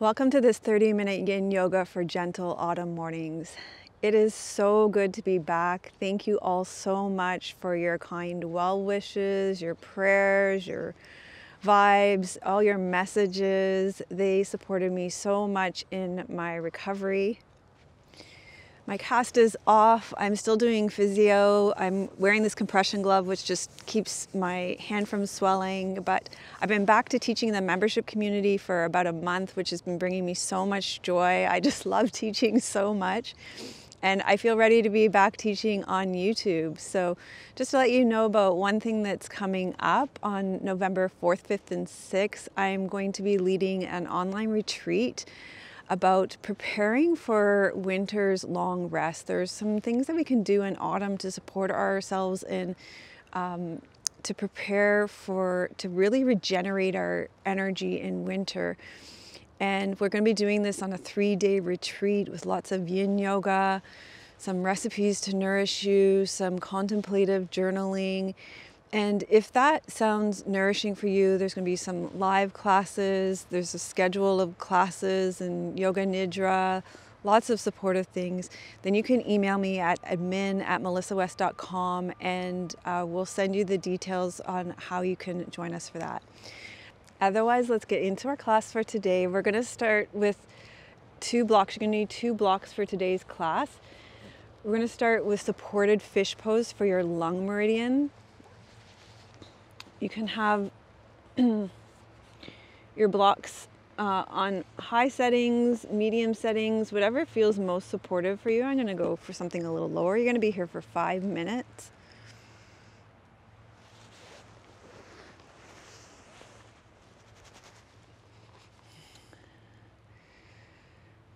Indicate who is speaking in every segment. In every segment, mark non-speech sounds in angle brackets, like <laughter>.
Speaker 1: Welcome to this 30 minute yin yoga for gentle autumn mornings. It is so good to be back. Thank you all so much for your kind well wishes, your prayers, your vibes, all your messages. They supported me so much in my recovery. My cast is off. I'm still doing physio. I'm wearing this compression glove, which just keeps my hand from swelling. But I've been back to teaching the membership community for about a month, which has been bringing me so much joy. I just <laughs> love teaching so much. And I feel ready to be back teaching on YouTube. So, just to let you know about one thing that's coming up on November 4th, 5th, and 6th, I'm going to be leading an online retreat about preparing for winter's long rest. There's some things that we can do in autumn to support ourselves in um, to prepare for to really regenerate our energy in winter. And we're going to be doing this on a three day retreat with lots of yin yoga, some recipes to nourish you, some contemplative journaling, and if that sounds nourishing for you, there's going to be some live classes, there's a schedule of classes and yoga nidra, lots of supportive things. Then you can email me at admin at melissawest.com and uh, we'll send you the details on how you can join us for that. Otherwise, let's get into our class for today. We're going to start with two blocks. You're going to need two blocks for today's class. We're going to start with supported fish pose for your lung meridian you can have <clears throat> your blocks uh, on high settings, medium settings, whatever feels most supportive for you. I'm going to go for something a little lower. You're going to be here for five minutes.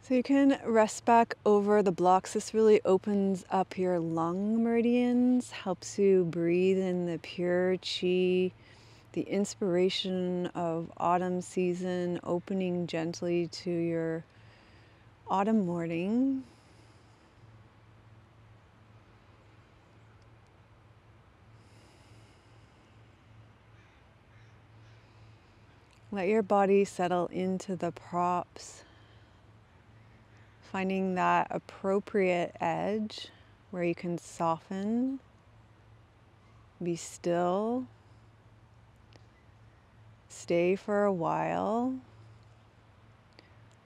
Speaker 1: So you can rest back over the blocks. This really opens up your lung meridians, helps you breathe in the pure chi, the inspiration of autumn season, opening gently to your autumn morning. Let your body settle into the props finding that appropriate edge where you can soften, be still, stay for a while.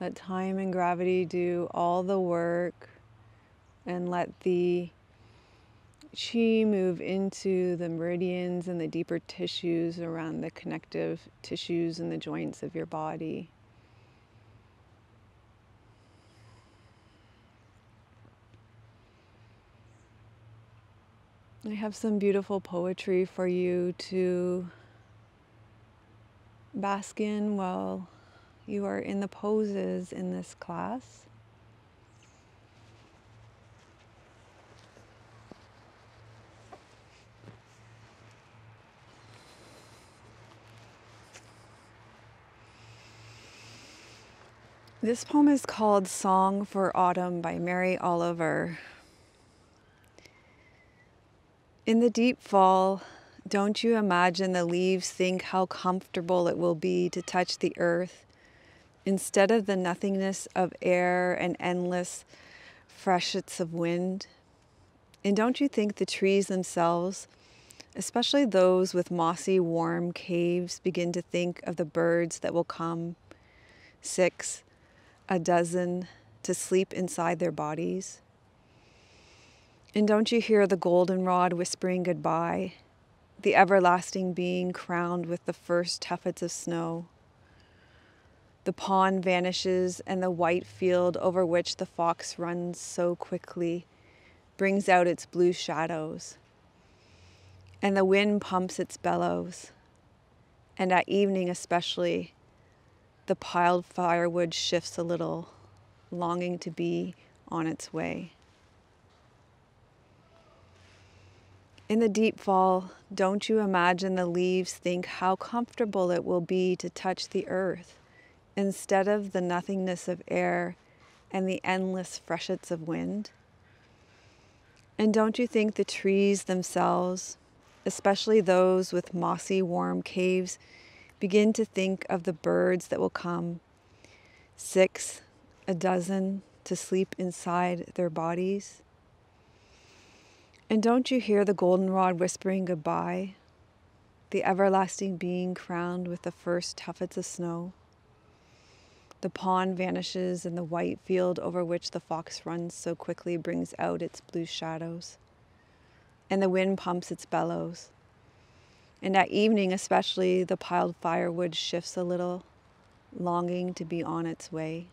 Speaker 1: Let time and gravity do all the work and let the chi move into the meridians and the deeper tissues around the connective tissues and the joints of your body. I have some beautiful poetry for you to bask in while you are in the poses in this class. This poem is called Song for Autumn by Mary Oliver. In the deep fall, don't you imagine the leaves think how comfortable it will be to touch the earth instead of the nothingness of air and endless freshets of wind? And don't you think the trees themselves, especially those with mossy, warm caves, begin to think of the birds that will come, six, a dozen, to sleep inside their bodies? And don't you hear the goldenrod whispering goodbye, the everlasting being crowned with the first tuffets of snow? The pond vanishes, and the white field over which the fox runs so quickly brings out its blue shadows. And the wind pumps its bellows. And at evening, especially, the piled firewood shifts a little, longing to be on its way. In the deep fall, don't you imagine the leaves think how comfortable it will be to touch the earth instead of the nothingness of air and the endless freshets of wind? And don't you think the trees themselves, especially those with mossy, warm caves, begin to think of the birds that will come, six, a dozen to sleep inside their bodies. And don't you hear the goldenrod whispering goodbye, the everlasting being crowned with the first tuffets of snow? The pond vanishes, and the white field over which the fox runs so quickly brings out its blue shadows. And the wind pumps its bellows. And at evening, especially, the piled firewood shifts a little, longing to be on its way.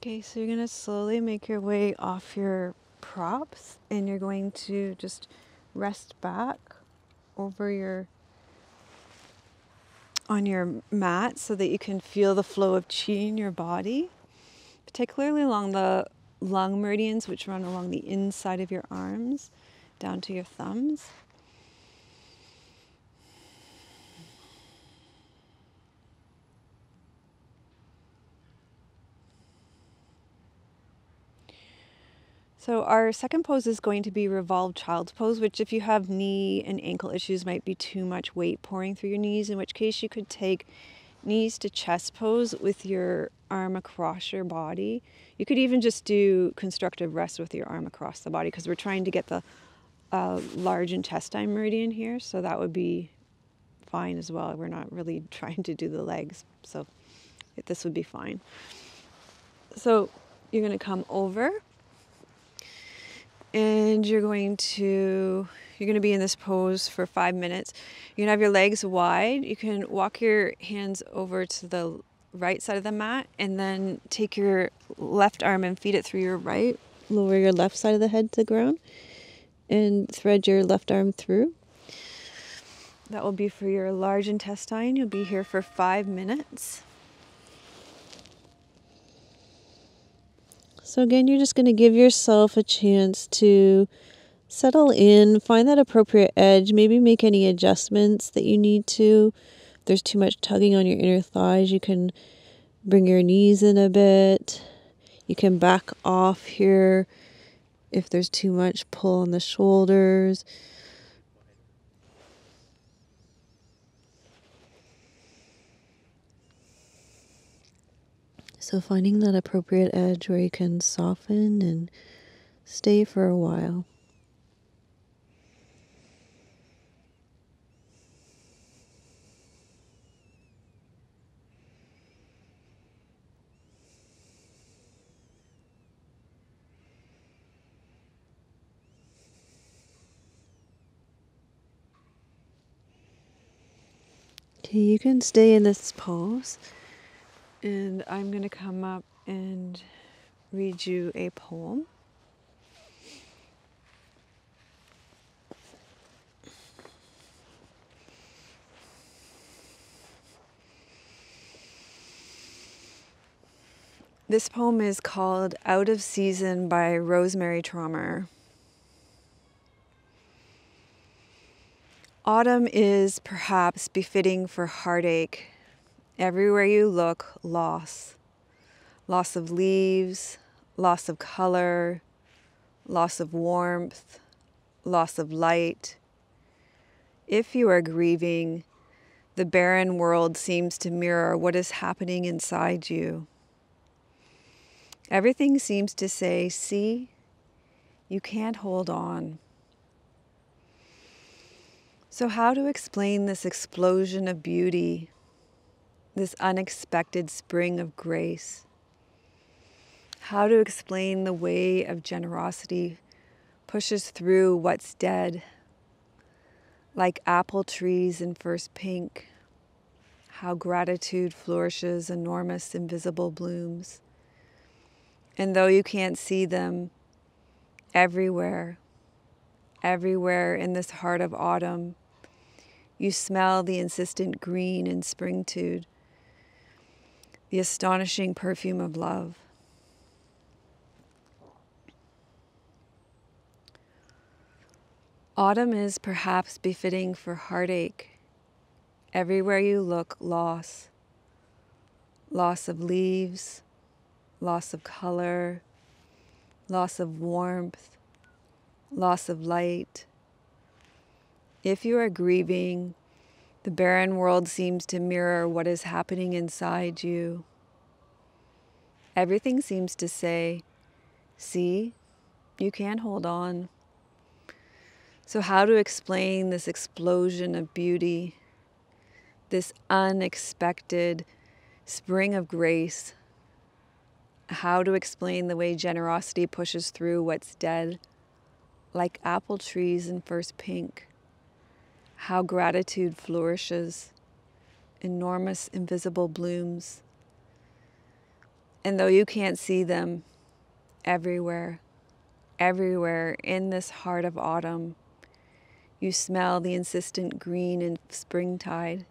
Speaker 1: Okay, so you're going to slowly make your way off your props and you're going to just rest back over your on your mat so that you can feel the flow of chi in your body, particularly along the lung meridians which run along the inside of your arms down to your thumbs. So our second pose is going to be revolved child's pose, which if you have knee and ankle issues might be too much weight pouring through your knees, in which case you could take knees to chest pose with your arm across your body. You could even just do constructive rest with your arm across the body because we're trying to get the uh, large intestine meridian here, so that would be fine as well. We're not really <laughs> trying to do the legs, so this would be fine. So you're going to come over and you're going to you're going to be in this pose for five minutes. Going to have your legs wide. You can walk your hands over to the right side of the mat and then take your left arm and feed it through your right lower your left side of the head to the ground and thread your left arm through. That will be for your large intestine. You'll be here for five minutes So, again, you're just going to give yourself a chance to settle in, find that appropriate edge, maybe make any adjustments that you need to. If there's too much tugging on your inner thighs, you can bring your knees in a bit. You can back off here if there's too much pull on the shoulders. So, finding that appropriate edge where you can soften and stay for a while. Okay, you can stay in this pose and I'm going to come up and read you a poem. This poem is called Out of Season by Rosemerry Trommer. Autumn is perhaps befitting for heartache Everywhere you look, loss. Loss of leaves, loss of color, loss of warmth, loss of light. If you are grieving, the barren world seems to mirror what is happening inside you. Everything seems to say, See, you can't hold on. So, how to explain this explosion of beauty, this unexpected spring of grace? How to explain the way of generosity pushes through what's dead, like apple trees in first pink, how gratitude flourishes enormous invisible blooms. And though you can't see them everywhere, everywhere in this heart of autumn, you smell the insistent green and springtude, the astonishing perfume of love. Autumn is perhaps befitting for heartache. Everywhere you look, loss. Loss of leaves, loss of color, loss of warmth, loss of light. If you are grieving, the barren world seems to mirror what is happening inside you. Everything seems to say, See, you can hold on. So, how to explain this explosion of beauty, this unexpected spring of grace how to explain the way generosity pushes through what's dead, like apple trees in first pink, how gratitude flourishes, enormous invisible blooms. And though you can't see them everywhere, everywhere in this heart of autumn, you smell the insistent green in springtide,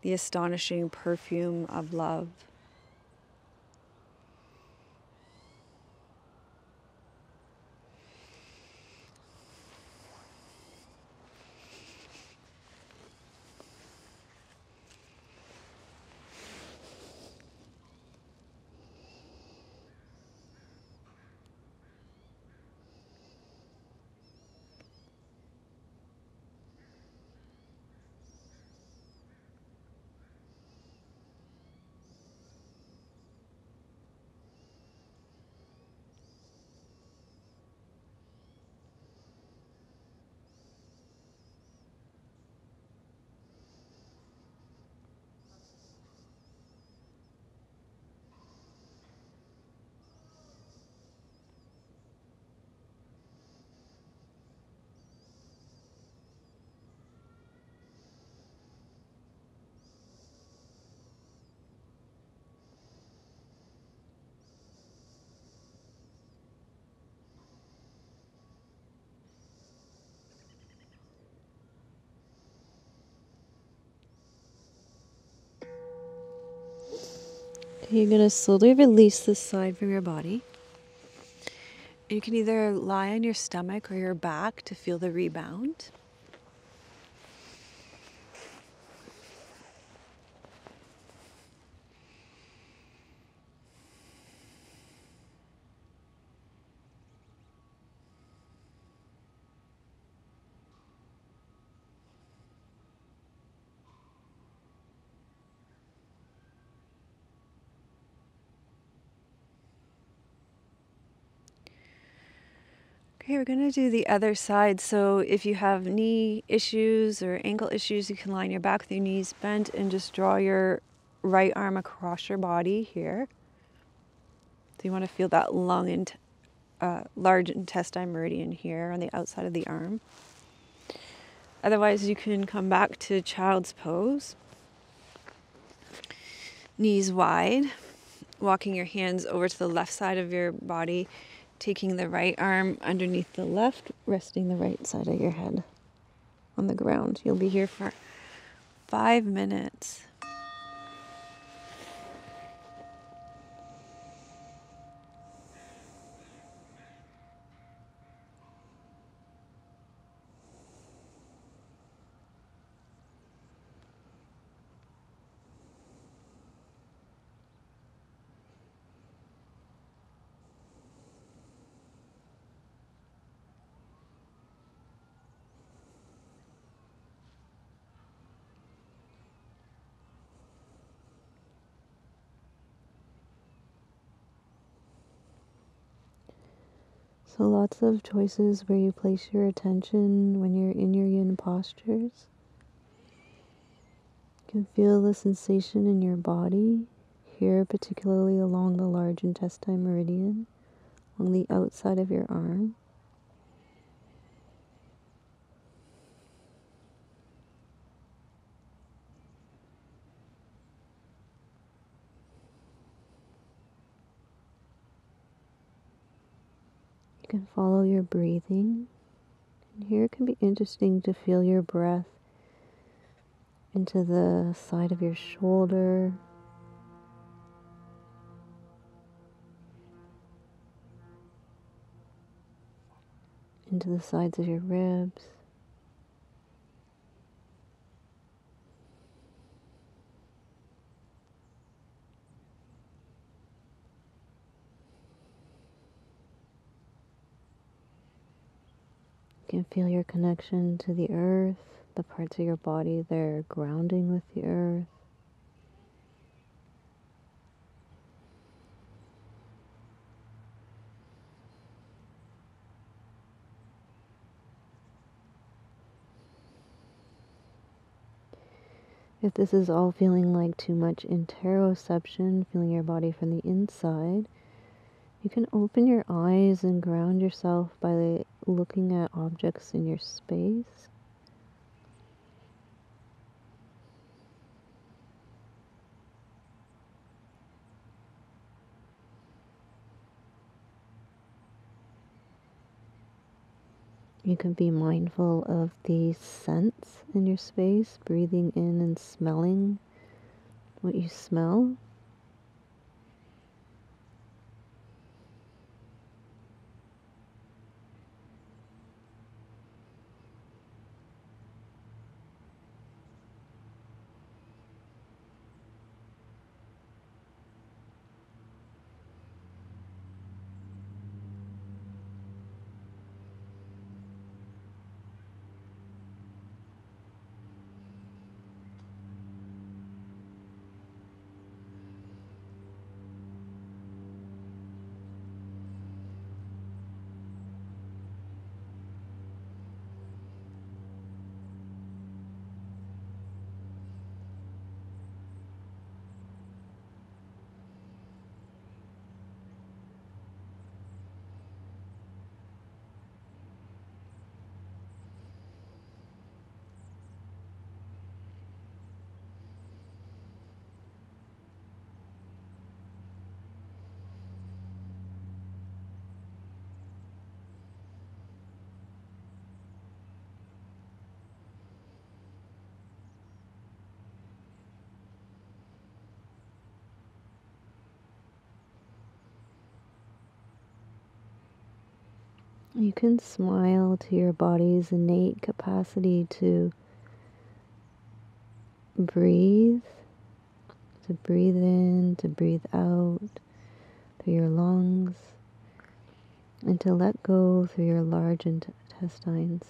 Speaker 1: the astonishing perfume of love. You're going to slowly release this side from your body. You can either lie on your stomach or your back to feel the rebound. Okay, we're going to do the other side. So if you have knee issues or ankle issues, you can line your back with your knees bent and just draw your right arm across your body here. So you want to feel that lung and uh, large intestine meridian here on the outside of the arm. Otherwise, you can come back to child's pose. Knees wide, walking your hands over to the left side of your body taking the right arm underneath the left, resting the right side of your head on the ground. You'll be here for five minutes.
Speaker 2: So, lots of choices where you place your attention when you're in your yin postures. You can feel the sensation in your body, here, particularly along the large intestine meridian, on the outside of your arm. can follow your breathing. And here it can be interesting to feel your breath into the side of your shoulder. Into the sides of your ribs. can feel your connection to the earth, the parts of your body that are grounding with the earth. If this is all feeling like too much interoception, feeling your body from the inside, you can open your eyes and ground yourself by looking at objects in your space. You can be mindful of the scents in your space, breathing in and smelling what you smell. You can smile to your body's innate capacity to breathe, to breathe in, to breathe out through your lungs, and to let go through your large intestines.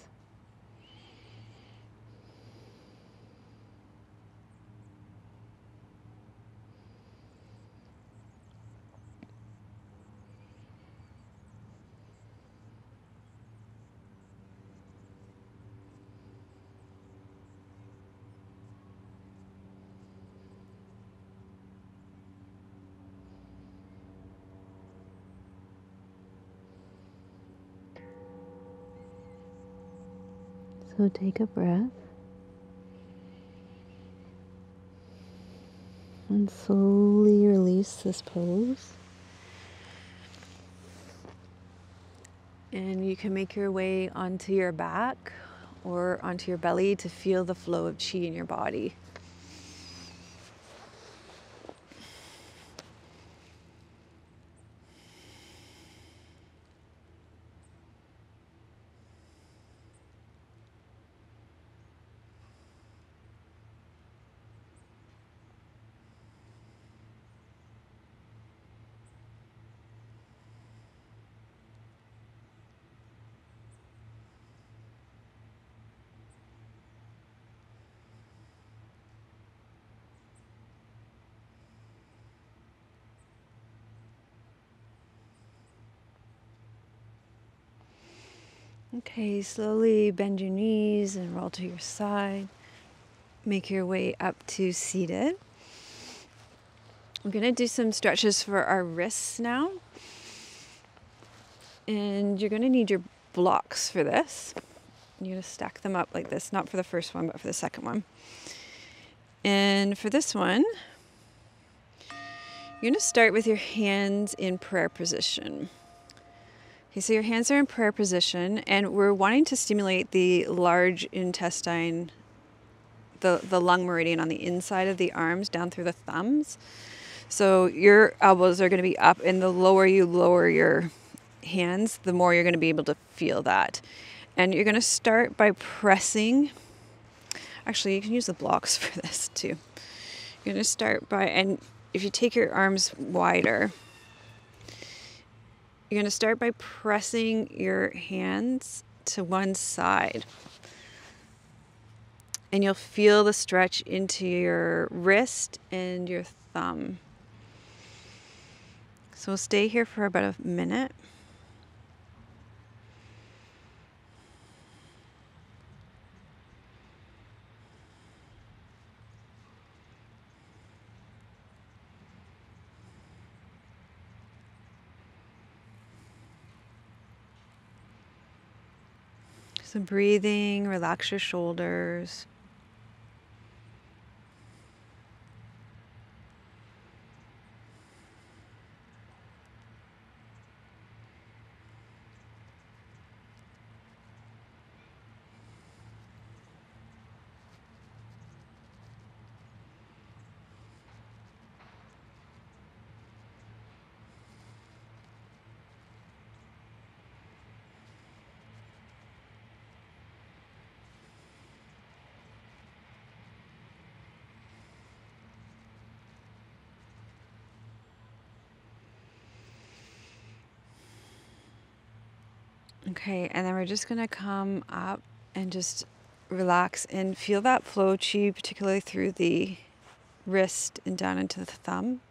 Speaker 2: So take a breath and slowly release this pose.
Speaker 1: And you can make your way onto your back or onto your belly to feel the flow of chi in your body. Okay, slowly bend your knees and roll to your side. Make your way up to seated. We're going to do some stretches for our wrists now. And you're going to need your blocks for this. You're going to stack them up like this, not for the first one, but for the second one. And for this one, you're going to start with your hands in prayer position. Okay, so your hands are in prayer position, and we're wanting to stimulate the large intestine, the, the lung meridian on the inside of the arms down through the thumbs. So your elbows are going to be up, and the lower you lower your hands, the more you're going to be able to feel that. And you're going to start by pressing. Actually, you can use the blocks <laughs> for this too. You're going to start by, and if you take your arms wider, you're going to start by pressing your hands to one side. And you'll feel the stretch into your wrist and your thumb. So we'll stay here for about a minute. So breathing, relax your shoulders. Okay, and then we're just gonna come up and just relax and feel that flow chi, particularly through the wrist and down into the thumb.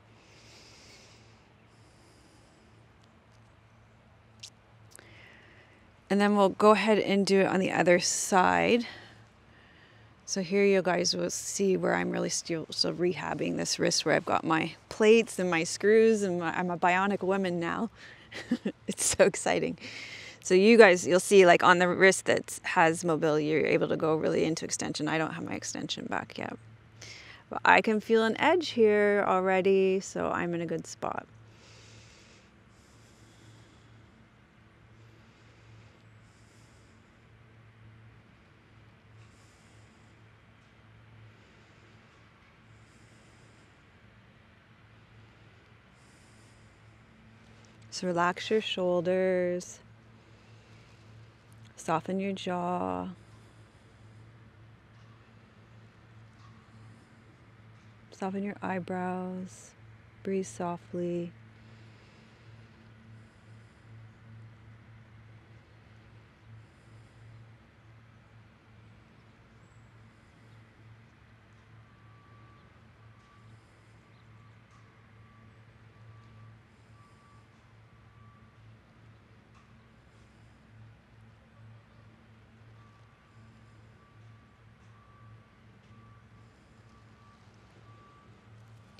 Speaker 1: And then we'll go ahead and do it on the other side. So here you guys will see where I'm really still, still rehabbing this wrist where I've got my plates and my screws and my, I'm a bionic woman now. <laughs> it's so exciting. So you guys, you'll see like on the wrist that has mobility, you're able to go really into extension. I don't have my extension back yet. But I can feel an edge here already, so I'm in a good spot. So relax your shoulders. Soften your jaw. Soften your eyebrows. Breathe softly.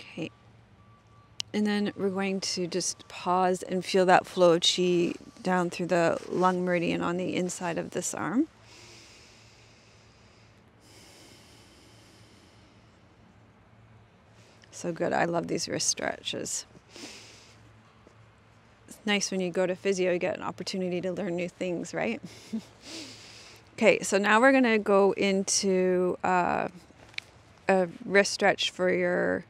Speaker 1: Okay. And then we're going to just pause and feel that flow of chi down through the lung meridian on the inside of this arm. So good. I love these wrist stretches. It's nice when you go to physio, you get an opportunity to learn new things, right? <laughs> okay, so now we're going to go into uh, a wrist stretch for your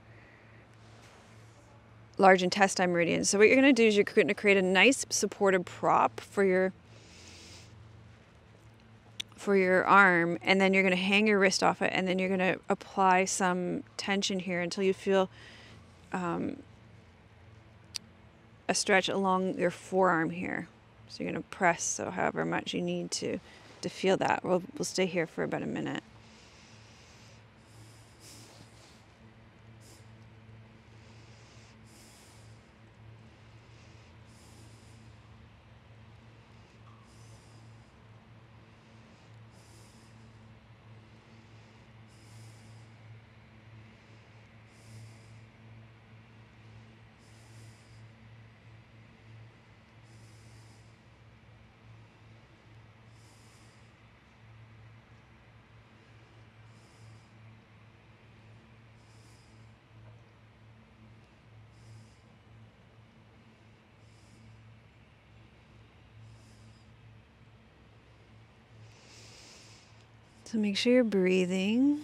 Speaker 1: large intestine meridian. So what you're going to do is you're going to create a nice supported prop for your for your arm and then you're going to hang your wrist off it and then you're going to apply some tension here until you feel um, a stretch along your forearm here. So you're going to press so however much you need to to feel that. We'll, we'll stay here for about a minute. So make sure you're breathing.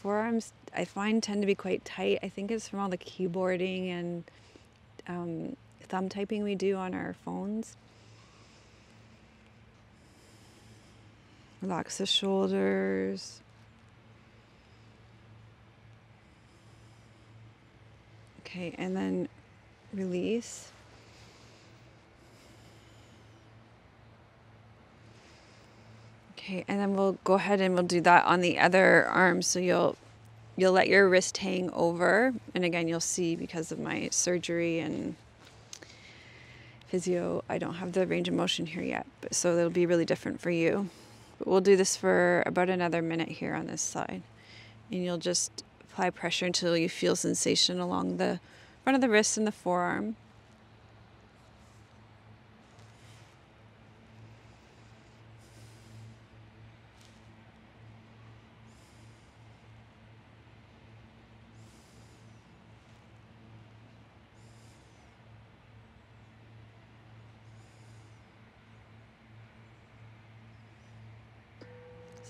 Speaker 1: Forearms, I find, tend to be quite tight. I think it's from all the keyboarding and um, thumb typing we do on our phones. Relax the shoulders. Okay, and then release. Okay, and then we'll go ahead and we'll do that on the other arm. So you'll you'll let your wrist hang over, and again you'll see because of my surgery and physio, I don't have the range of motion here yet, but so it'll be really different for you. But we'll do this for about another minute here on this side, and you'll just apply pressure until you feel sensation along the front of the wrist and the forearm.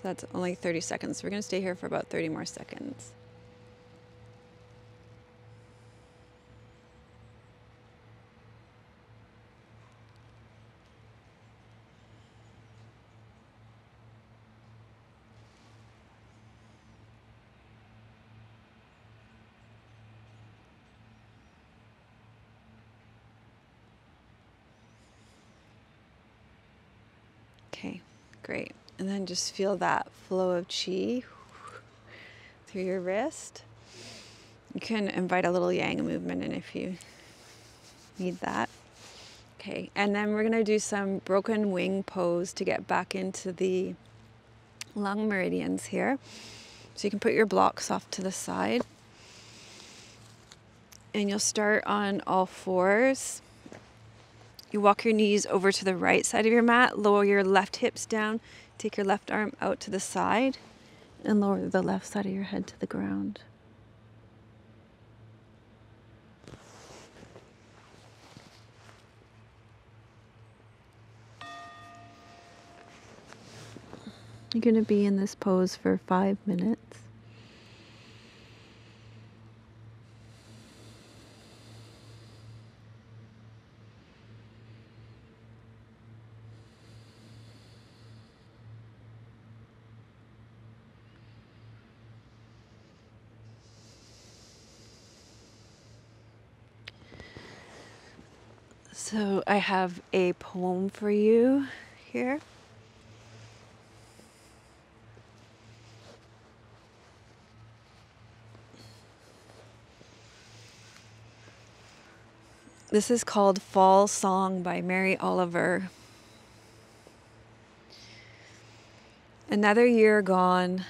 Speaker 1: That's only 30 seconds. We're going to stay here for about 30 more seconds. Okay, great. And then just feel that flow of chi through your wrist. You can invite a little yang movement in if you need that. Okay, and then we're gonna do some broken wing pose to get back into the lung meridians here. So you can put your blocks off to the side. And you'll start on all fours. You walk your knees over to the right side of your mat, lower your left hips down, take your left arm out to the side, and lower the left side of your head to the ground. You're going to be in this pose for five minutes. So I have a poem for you here. This is called Fall Song by Mary Oliver. Another year gone,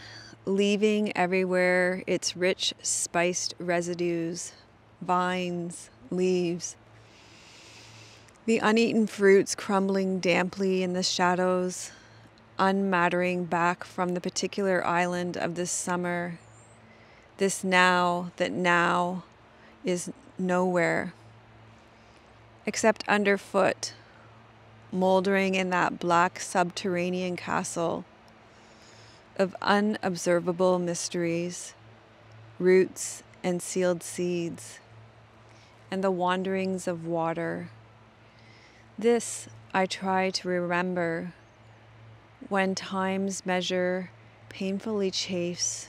Speaker 1: leaving everywhere its rich, spiced residues, vines, leaves. The uneaten fruits crumbling damply in the shadows, unmattering back from the particular island of this summer, this now that now is nowhere except underfoot, moldering in that black subterranean castle of unobservable mysteries, roots and sealed seeds, and the wanderings of water. This I try to remember when time's measure painfully chafes.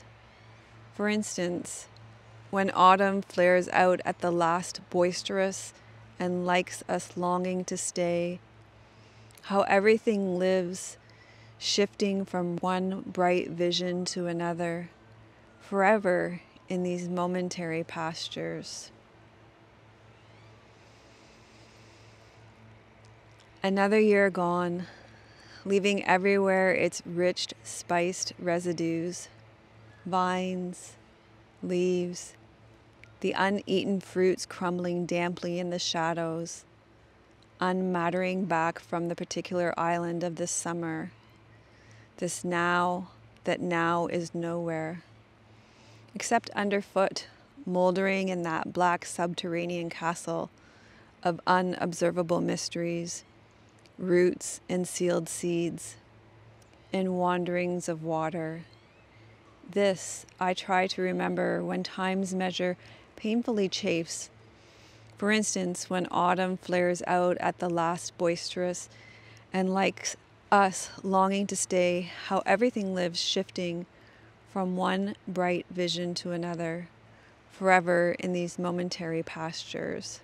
Speaker 1: For instance, when autumn flares out at the last boisterous and likes us longing to stay. How everything lives, shifting from one bright vision to another, forever in these momentary pastures. Another year gone, leaving everywhere its rich, spiced residues, vines, leaves, the uneaten fruits crumbling damply in the shadows, unmattering back from the particular island of this summer, this now that now is nowhere, except underfoot, moldering in that black subterranean castle of unobservable mysteries, roots and sealed seeds, in wanderings of water. This I try to remember when time's measure painfully chafes. For instance, when autumn flares out at the last boisterous, and like us longing to stay, how everything lives shifting from one bright vision to another, forever in these momentary pastures.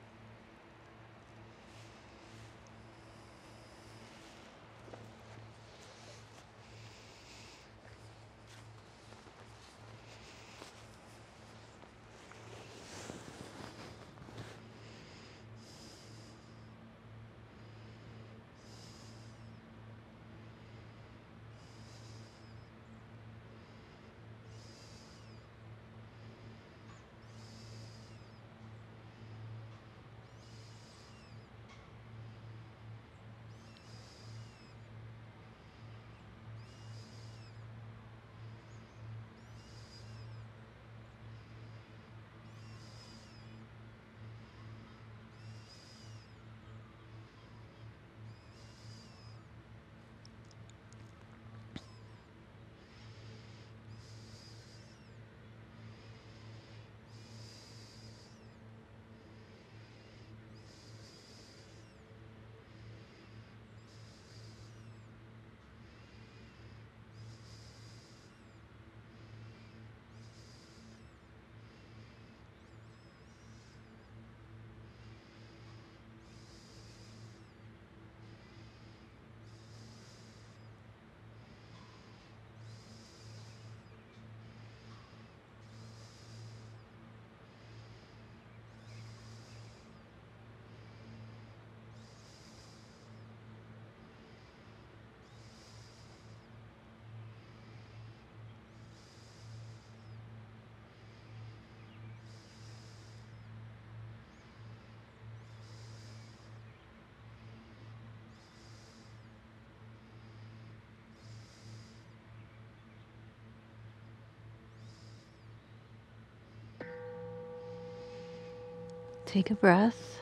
Speaker 2: Take a breath.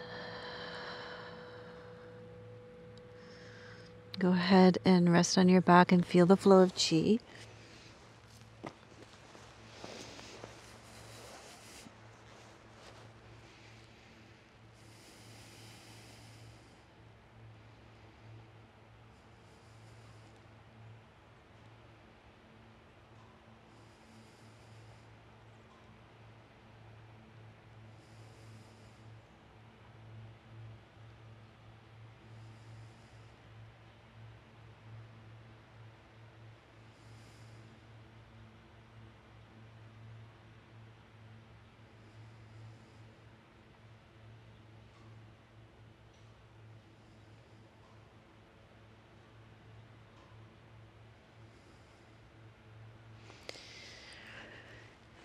Speaker 2: Go ahead and rest on your back and feel the flow of chi.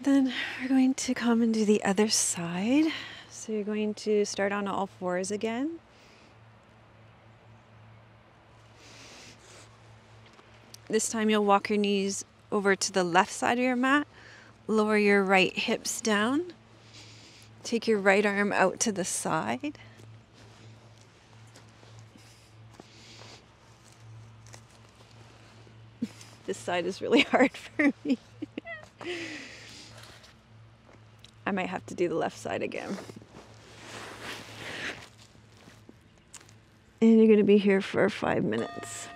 Speaker 2: Then we're going to come and do the other side. So you're going to start on all fours again. This time you'll walk your knees over to the left side of your mat, lower your right hips down, take your right arm out to the side. <laughs> this side is really <laughs> hard for me. <laughs> I might have to do the left side again. And you're to be here for five minutes.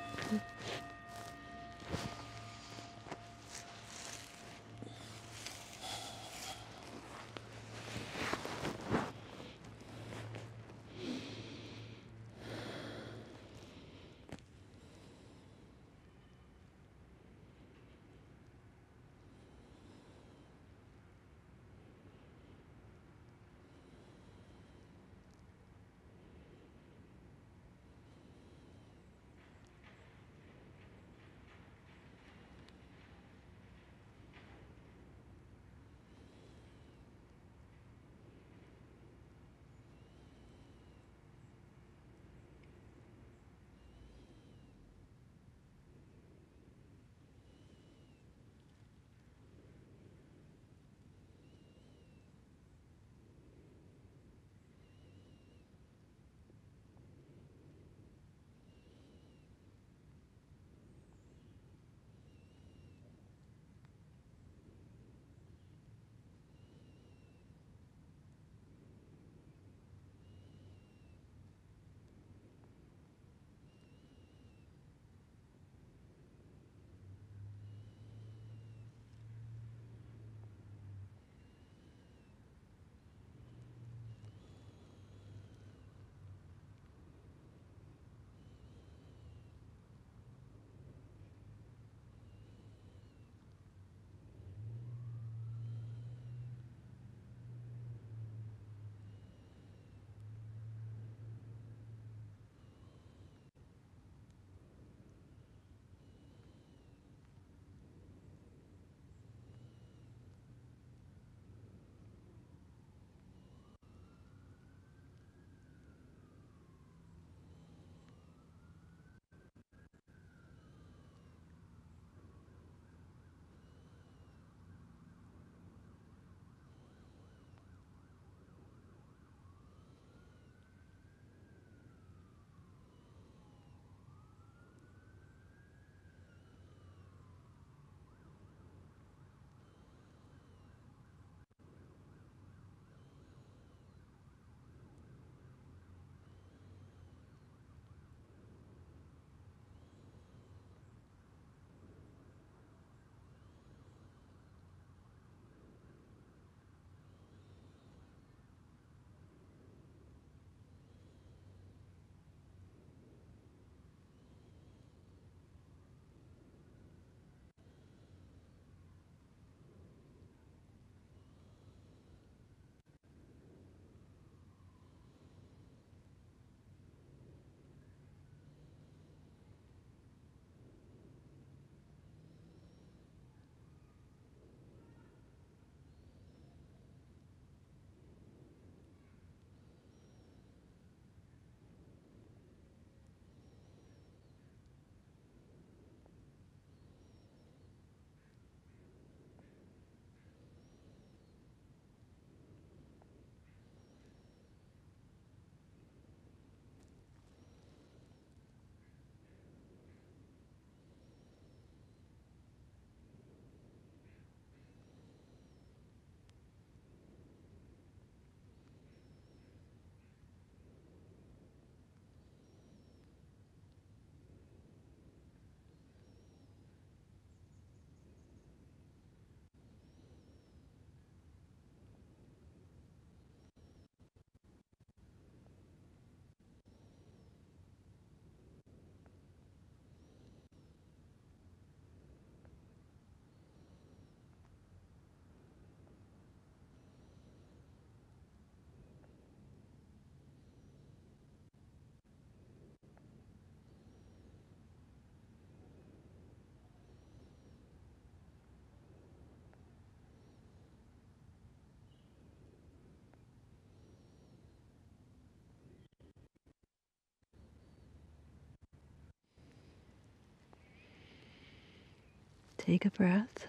Speaker 1: Take a breath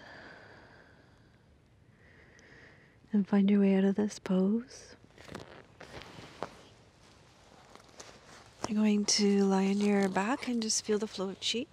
Speaker 1: and find your way out of this pose. You're going to lie on your back and just feel the flow of chi.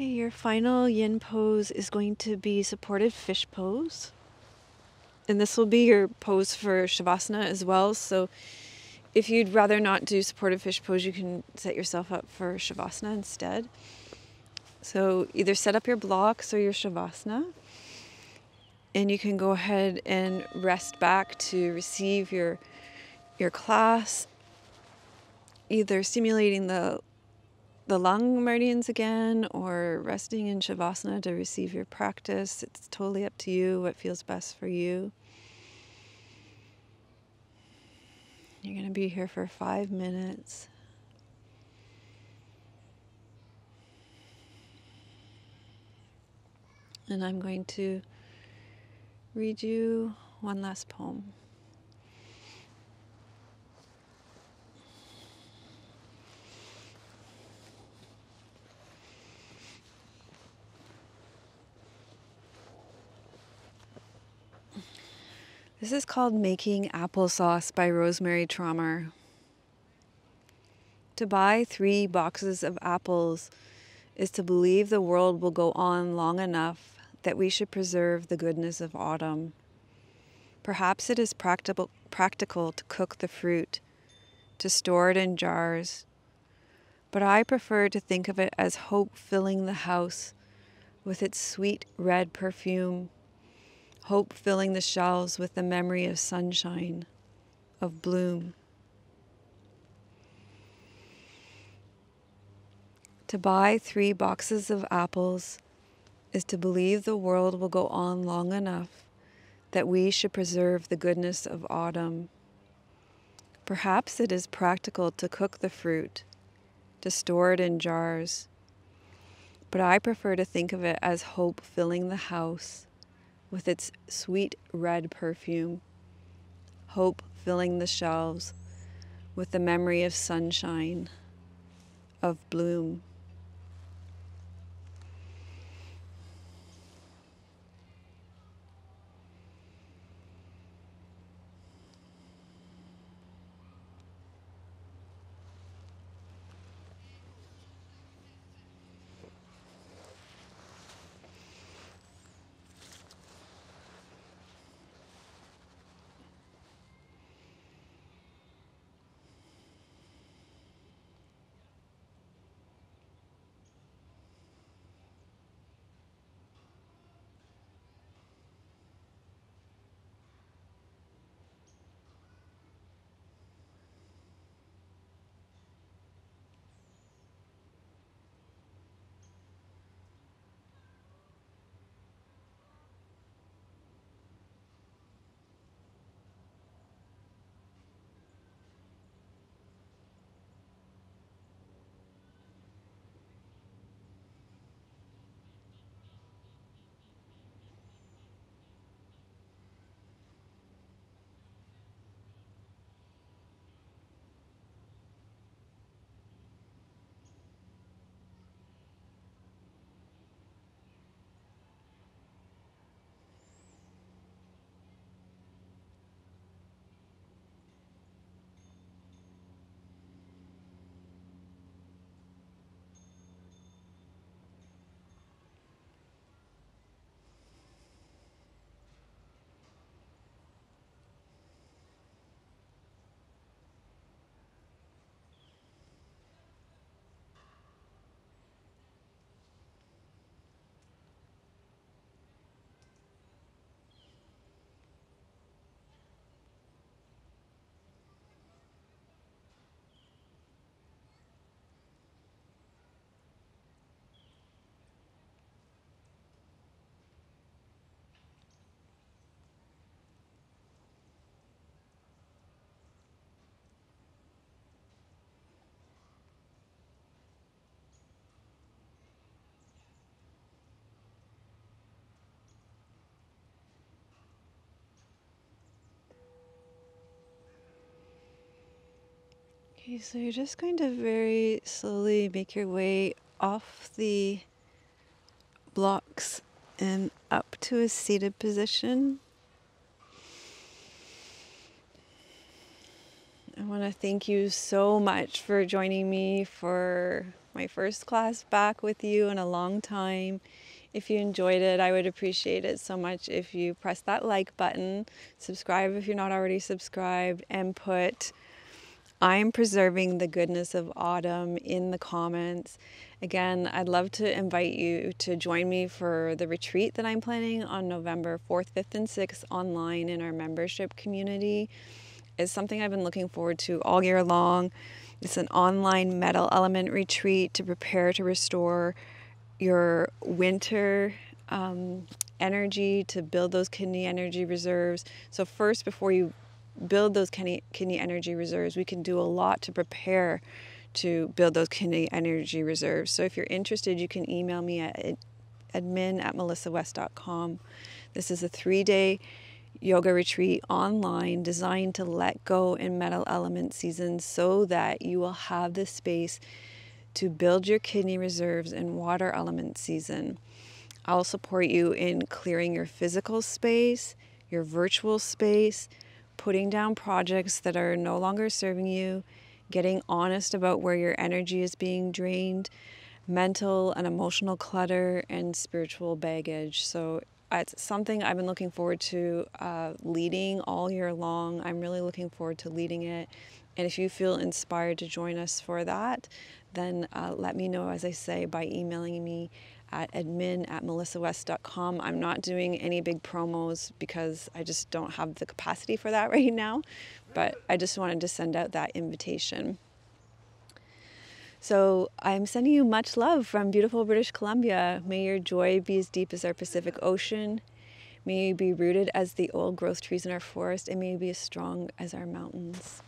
Speaker 1: Okay, your final yin pose is going to be supported fish pose. And this will be your pose for Shavasana as well. So if you'd rather not do supported fish pose, you can set yourself up for Shavasana instead. So either set up your blocks or your Shavasana. And you can go ahead and rest back to receive your your class, either stimulating the the lung meridians again or resting in Shavasana to receive your practice. It's totally up to you what feels best for you. You're going to be here for five minutes. And I'm going to read you one last poem. This is called Making Applesauce by Rosemerry Trommer. To buy three boxes of apples is to believe the world will go on long enough that we should preserve the goodness of autumn. Perhaps it is practical, practical to cook the fruit, to store it in jars, but I prefer to think of it as hope filling the house with its sweet red perfume hope filling the shelves with the memory of sunshine, of bloom. To buy three boxes of apples is to believe the world will go on long enough that we should preserve the goodness of autumn. Perhaps it is practical to cook the fruit, to store it in jars, but I prefer to think of it as hope filling the house with its sweet red perfume, hope filling the shelves with the memory of sunshine, of bloom. Okay, so you're just going to very slowly make your way off the blocks and up to a seated position. I want to thank you so much for joining me for my first class back with you in a long time. If you enjoyed it, I would appreciate it so much if you press that like button, subscribe if you're not already subscribed, and put I'm preserving the goodness of autumn in the comments. Again, I'd love to invite you to join me for the retreat that I'm planning on November 4th, 5th, and 6th online in our membership community. It's something I've been looking forward to all year long. It's an online metal element retreat to prepare to restore your winter um, energy, to build those kidney energy reserves. So, first, before you build those kidney, kidney energy reserves, we can do a lot to prepare to build those kidney energy reserves. So if you're interested, you can email me at admin at melissawest.com. This is a three day yoga retreat online designed to let go in metal element season so that you will have the space to build your kidney reserves in water element season. I'll support you in clearing your physical space, your virtual space, putting down projects that are no longer serving you, getting honest about where your energy is being drained, mental and emotional clutter, and spiritual baggage. So it's something I've been looking forward to uh, leading all year long. I'm really looking forward to leading it. And if you feel inspired to join us for that, then uh, let me know, as I say, by emailing me at admin at melissawest.com. I'm not doing any big promos because I just don't have the capacity for that <laughs> right now, but I just wanted to send out that invitation. So I'm sending you much love from beautiful British Columbia. May your joy be as deep as our Pacific Ocean. May you be rooted as the old growth trees in our forest, and may you be as strong as our mountains.